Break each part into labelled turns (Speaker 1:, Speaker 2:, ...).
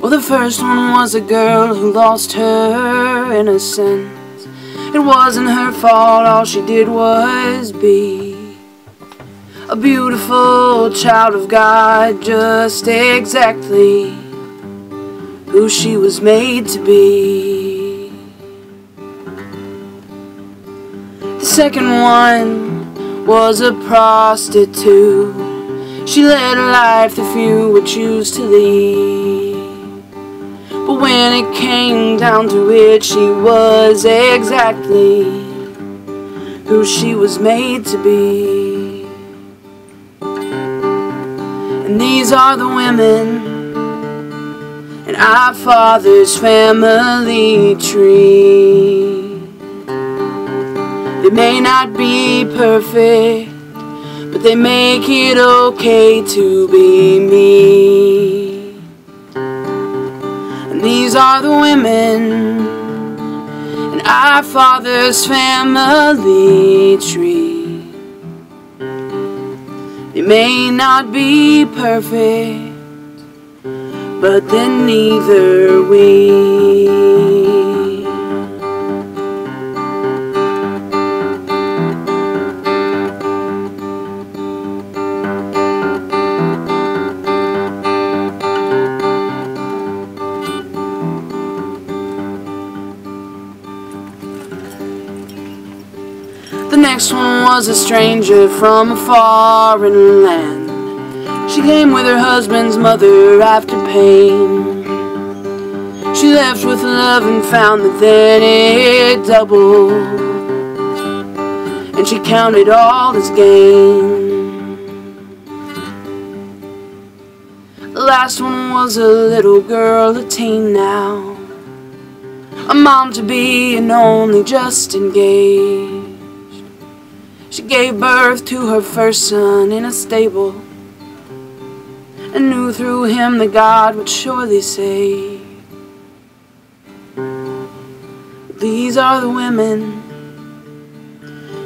Speaker 1: Well, the first one was a girl who lost her innocence. It wasn't her fault, all she did was be a beautiful child of God, just exactly who she was made to be. The second one was a prostitute. She led a life the few would choose to lead. When it came down to it, she was exactly who she was made to be. And these are the women in our father's family tree. They may not be perfect, but they make it okay to be me. These are the women in our father's family tree. They may not be perfect, but then neither we. Next one was a stranger from a foreign land. She came with her husband's mother after pain. She left with love and found that then it doubled. And she counted all as gain. The last one was a little girl, a teen now. A mom to be and only just engaged. She gave birth to her first son in a stable and knew through him that God would surely save. These are the women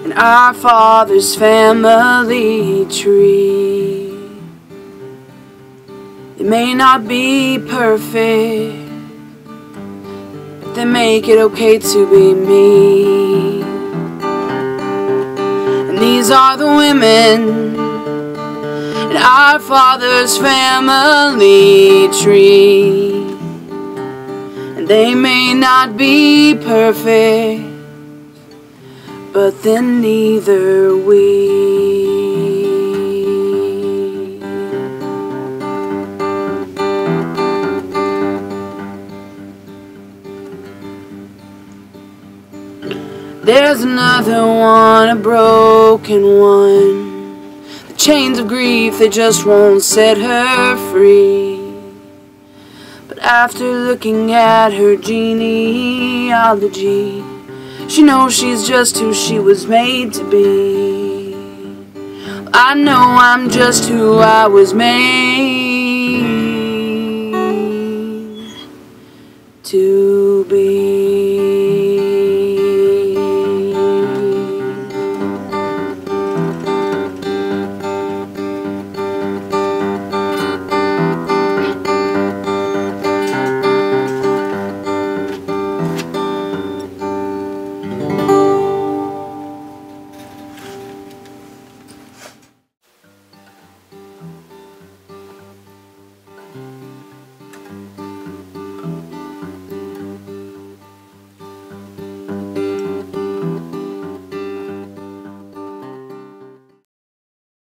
Speaker 1: in our Father's family tree. They may not be perfect, but they make it okay to be me. These are the women in our Father's family tree. And they may not be perfect, but then neither we. There's another one, a broken one. The chains of grief, they just won't set her free. But after looking at her genealogy, she knows she's just who she was made to be. I know I'm just who I was made